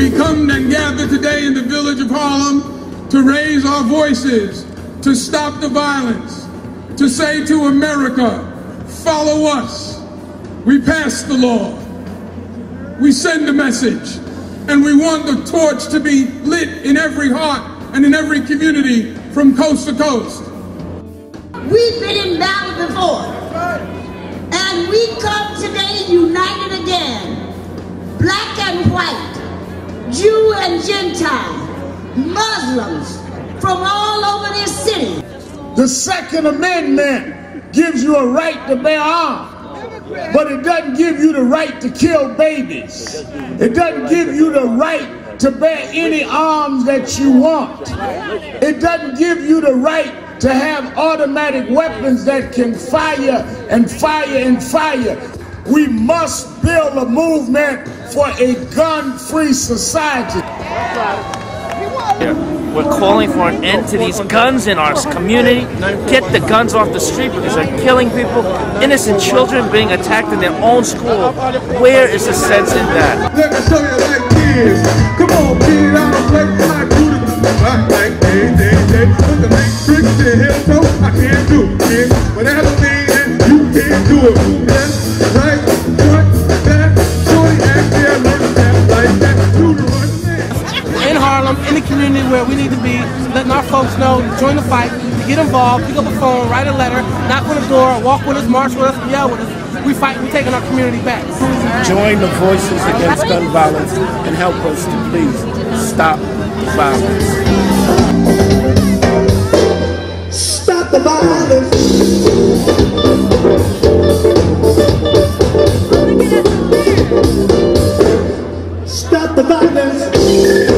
We come and gather today in the village of Harlem to raise our voices, to stop the violence, to say to America, follow us. We pass the law. We send a message. And we want the torch to be lit in every heart and in every community from coast to coast. We've been in battle before. And we come today united again and Gentile, Muslims from all over this city. The Second Amendment gives you a right to bear arms. But it doesn't give you the right to kill babies. It doesn't give you the right to bear any arms that you want. It doesn't give you the right to have automatic weapons that can fire and fire and fire. We must build a movement for a gun-free society. We're calling for an end to these guns in our community. Get the guns off the street because they're killing people. Innocent children being attacked in their own school. Where is the sense in that? Let me show you like kids. Come on, kid, in where we need to be, letting our folks know to join the fight, to get involved, pick up a phone, write a letter, knock on the door, walk with us, march with us, yell with us. We fight, we're taking our community back. Join the voices against gun violence and help us to please stop the violence. Stop the violence. Stop the violence.